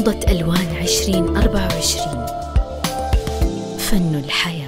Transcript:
موضة ألوان عشرين أربعة وعشرين. فن الحياة.